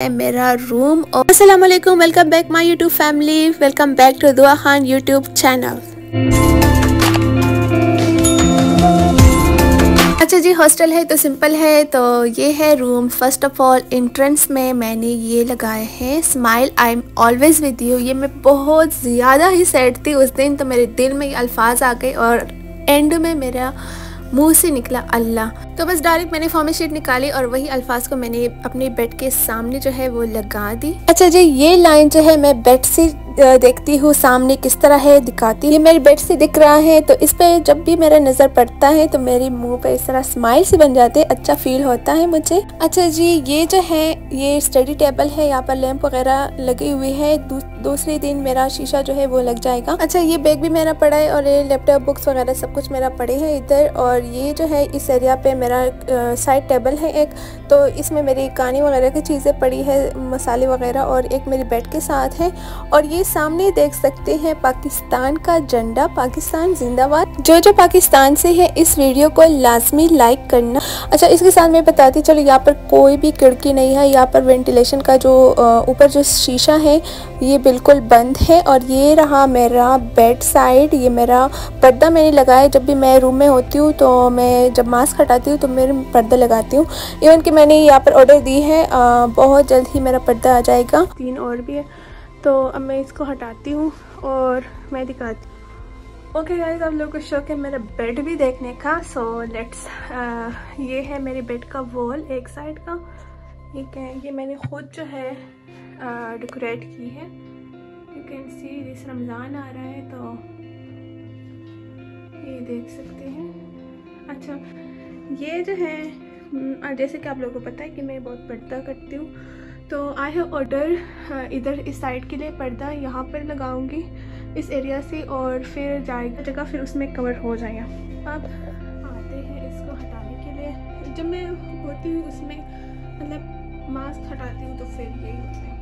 मेरा रूम और अस्सलाम वालेकुम welcome back my YouTube family welcome back to Dua Khan YouTube channel अच्छा जी हॉस्टल है तो सिंपल है तो ये है room first of all entrance में मैंने ये लगाए हैं. Smile I am always with you ये मैं बहुत ज़्यादा ही सैड थी उस दिन तो मेरे दिल में ये अल्फाज आ गए और एंड में मेरा मुँह से निकला अल्लाह। तो बस डायरेक्ट मैंने फॉर्मे शीट निकाली और वही अल्फाज को मैंने अपने बेड के सामने जो है वो लगा दी। अच्छा जी, ये लाइन जो है मैं बेड से देखती हूँ, सामने किस तरह है, दिखाती ये मेरे बेड से दिख रहा है तो इस पे जब भी मेरा नज़र पड़ता है तो मेरे मुँह पे इस तरह स्माइल से बन जाते हैं अच्छा फील होता है मुझे। अच्छा जी, ये जो है, ये स्टडी टेबल है, यहाँ पर लैंप वगैरह लगी हुई है दूसरे दिन मेरा शीशा जो है वो लग जाएगा। अच्छा ये बैग भी मेरा पड़ा है और ये लैपटॉप बुक्स वगैरह सब कुछ मेरा पड़े हैं इधर और ये जो है इस एरिया पे मेरा साइड टेबल है एक तो इसमें मेरी कहानी वगैरह की चीज़ें पड़ी है, मसाले वगैरह और एक मेरी बेड के साथ है। और ये सामने देख सकते हैं पाकिस्तान का झंडा, पाकिस्तान जिंदाबाद। जो जो पाकिस्तान से है, इस वीडियो को लाजमी लाइक करना। अच्छा इसके साथ मैं बताती चलो, यहाँ पर कोई भी खिड़की नहीं है, यहाँ पर वेंटिलेशन का जो ऊपर जो शीशा है, ये बिल्कुल बंद है और ये रहा मेरा बेड साइड ये मेरा पर्दा मैंने लगाया जब भी मैं रूम में होती हूँ तो मैं जब मास्क हटाती हूँ तो मेरे पर्दा लगाती हूँ। इवन कि मैंने यहाँ पर ऑर्डर दी है आ, बहुत जल्द ही मेरा पर्दा आ जाएगा। तीन और भी है तो अब मैं इसको हटाती हूँ और मैं दिखाती हूँ। ओके गाइस आप लोगों को शौक है मेरा बेड भी देखने का सो so, लेट्स ये है मेरे बेड का वॉल एक साइड का। ठीक है ये मैंने खुद जो है डेकोरेट की है। कैन सी जिस रमज़ान आ रहा है तो ये देख सकते हैं। अच्छा ये जो है जैसे कि आप लोगों को पता है कि मैं बहुत पर्दा करती हूँ तो आई हैव ऑर्डर इधर इस साइड के लिए पर्दा यहाँ पर लगाऊँगी, इस एरिया से, और फिर जाएगा जगह, फिर उसमें कवर हो जाएगा। अब आते हैं इसको हटाने के लिए। जब मैं होती हूँ, उसमें मतलब मास्क हटाती हूँ तो फिर यही होता है।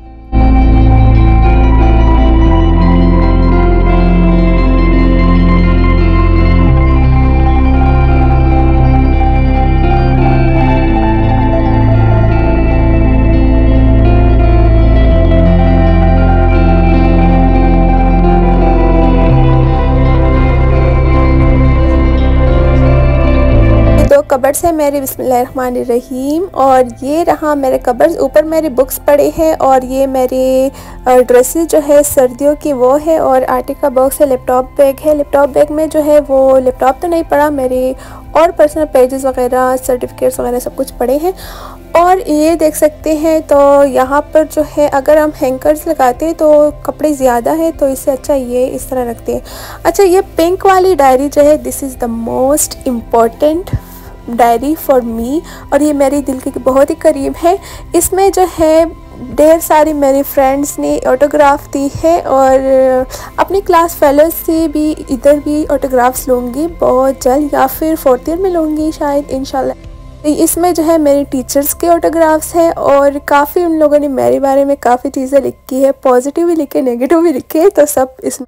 कबर्स है मेरे रहीम और ये रहा मेरे कबर्स ऊपर मेरे बुक्स पड़े हैं और ये मेरे ड्रेसेस जो है सर्दियों की वो है और आटे का बॉक्स है, लैपटॉप बैग है। लैपटॉप बैग में जो है वो लैपटॉप तो नहीं पड़ा, मेरी और पर्सनल पेजेस वगैरह, सर्टिफिकेट्स वगैरह सब कुछ पड़े हैं। और ये देख सकते हैं तो यहाँ पर जो है अगर हम हैंकर्स लगाते हैं तो कपड़े ज़्यादा है तो इससे अच्छा ये इस तरह रखते हैं। अच्छा ये पिंक वाली डायरी जो है this is the most important diary for me और ये मेरे दिल के बहुत ही करीब है। इसमें जो है, ढेर सारी मेरे फ्रेंड्स ने ऑटोग्राफ दी है और अपनी क्लास फेलोज से भी इधर भी ऑटोग्राफ्स लूँगी, बहुत जल्द या फिर फोर्थ ईयर में लूँगी शायद इन इसमें जो है, मेरे टीचर्स के ऑटोग्राफ्स हैं और काफ़ी उन लोगों ने मेरे बारे में काफ़ी चीज़ें लिखी है पॉजिटिव भी लिखे नेगेटिव भी लिखे तो सब इसमें।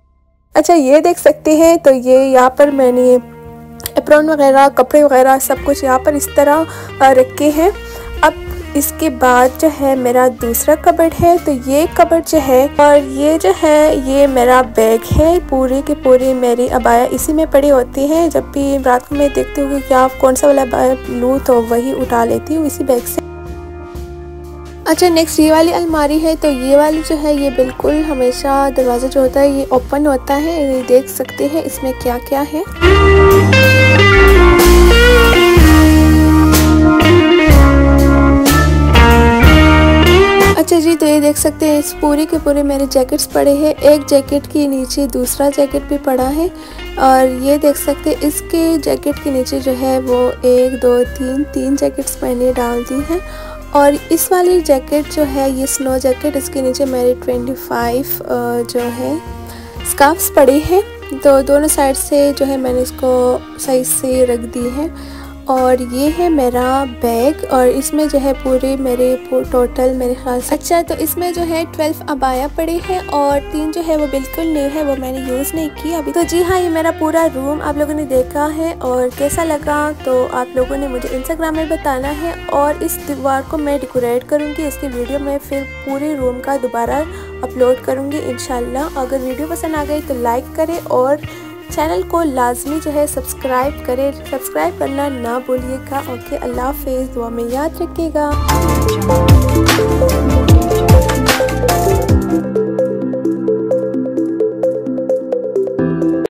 अच्छा ये देख सकते हैं तो ये यहाँ पर मैंने एप्रॉन वगैरह, कपड़े वगैरह, सब कुछ यहाँ पर इस तरह रखे हैं। अब इसके बाद जो है मेरा दूसरा कबर्ड है तो ये कबर्ड जो है, और ये जो है, ये मेरा बैग है। पूरी के पूरी मेरी अबाया इसी में पड़ी होती है। जब भी रात को मैं देखती हूँ कि आप कौन सा वाला अबाया लूँ तो वही उठा लेती हूँ इसी बैग से। अच्छा नेक्स्ट ये वाली अलमारी है तो ये वाली जो है, ये बिल्कुल हमेशा दरवाज़ा जो होता है, ये ओपन होता है। देख सकते हैं इसमें क्या क्या है। सकते हैं, इस पूरे के पूरे मेरे जैकेट्स पड़े हैं। एक जैकेट के नीचे दूसरा जैकेट भी पड़ा है। और ये देख सकते हैं, इसके जैकेट के नीचे जो है, वो एक, दो, तीन तीन जैकेट्स मैंने डाल दी हैं। और इस वाली जैकेट जो है, ये स्नो जैकेट इसके नीचे मेरे ट्वेंटी फाइव जो है स्काफ्स पड़े हैं। तो दोनों साइड से जो है, मैंने इसको सही से रख दी है। और ये है मेरा बैग और इसमें जो है पूरे मेरे टोटल मेरे ख्याल से। अच्छा तो इसमें जो है ट्वेल्व अबाया पड़े हैं और तीन जो है वो बिल्कुल न्यू है, वो मैंने यूज़ नहीं की अभी। तो जी हाँ ये मेरा पूरा रूम आप लोगों ने देखा है और कैसा लगा तो आप लोगों ने मुझे इंस्टाग्राम में बताना है और इस दीवार को मैं डेकोरेट करूँगी, इसकी वीडियो में फिर पूरे रूम का दोबारा अपलोड करूँगी इन अगर वीडियो पसंद आ गई तो लाइक करें और चैनल को लाजमी जो है सब्सक्राइब करें। सब्सक्राइब करना ना भूलिएगा। ओके, अल्लाह हाफिज़। दुआ में याद रखिएगा।